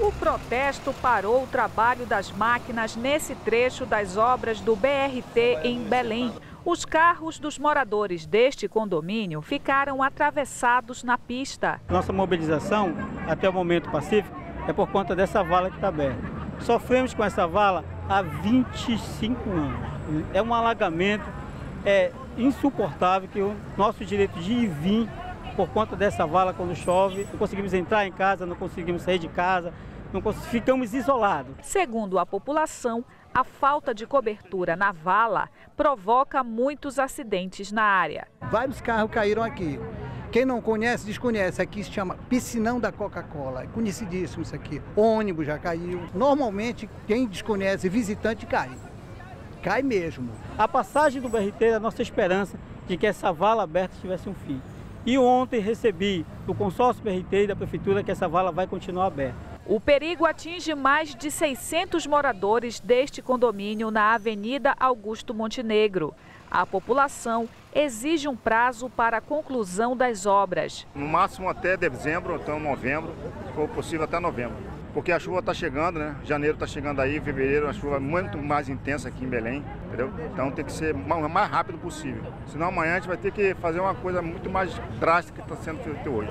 O protesto parou o trabalho das máquinas nesse trecho das obras do BRT em Belém. Os carros dos moradores deste condomínio ficaram atravessados na pista. Nossa mobilização, até o momento pacífico, é por conta dessa vala que está aberta. Sofremos com essa vala há 25 anos. É um alagamento é insuportável que o nosso direito de ir e vir por conta dessa vala quando chove, não conseguimos entrar em casa, não conseguimos sair de casa, não ficamos isolados. Segundo a população, a falta de cobertura na vala provoca muitos acidentes na área. Vários carros caíram aqui. Quem não conhece, desconhece. Aqui se chama Piscinão da Coca-Cola. É conhecidíssimo isso aqui. Ônibus já caiu. Normalmente, quem desconhece, visitante, cai. Cai mesmo. A passagem do BRT é a nossa esperança de que essa vala aberta tivesse um fim. E ontem recebi do consórcio BRT e da prefeitura que essa vala vai continuar aberta. O perigo atinge mais de 600 moradores deste condomínio na Avenida Augusto Montenegro. A população exige um prazo para a conclusão das obras. No máximo até dezembro, então novembro, se for possível até novembro. Porque a chuva está chegando, né? Janeiro está chegando aí, fevereiro, a chuva é muito mais intensa aqui em Belém, entendeu? Então tem que ser o mais rápido possível. Senão amanhã a gente vai ter que fazer uma coisa muito mais drástica que está sendo feita hoje.